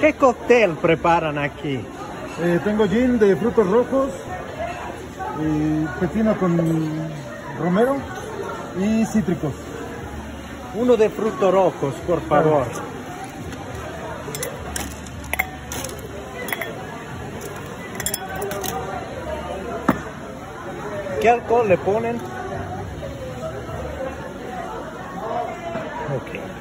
¿Qué cóctel preparan aquí? Eh, tengo gin de frutos rojos, eh, pepino con romero y cítricos. Uno de frutos rojos, por favor. ¿Qué alcohol le ponen? Okay.